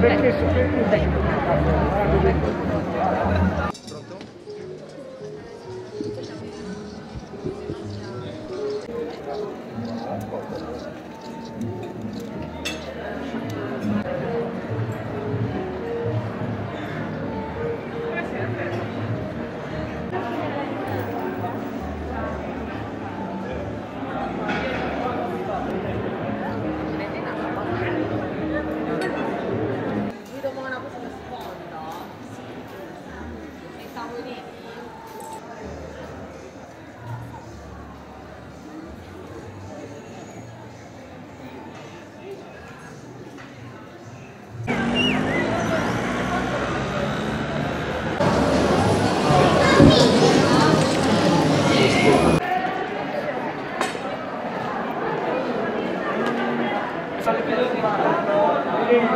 Perché su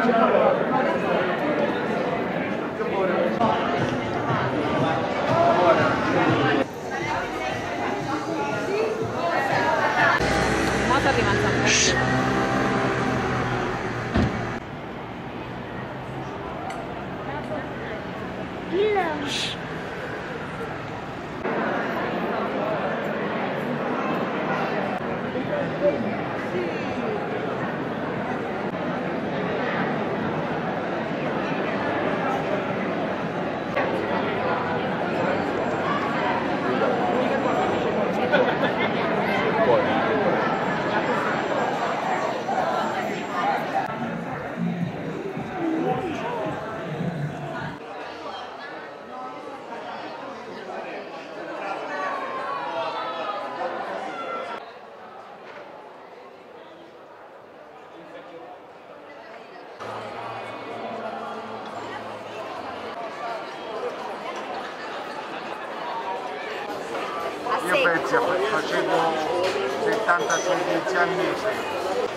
Moto Io penso Bezia facevo 70 servizi al mese,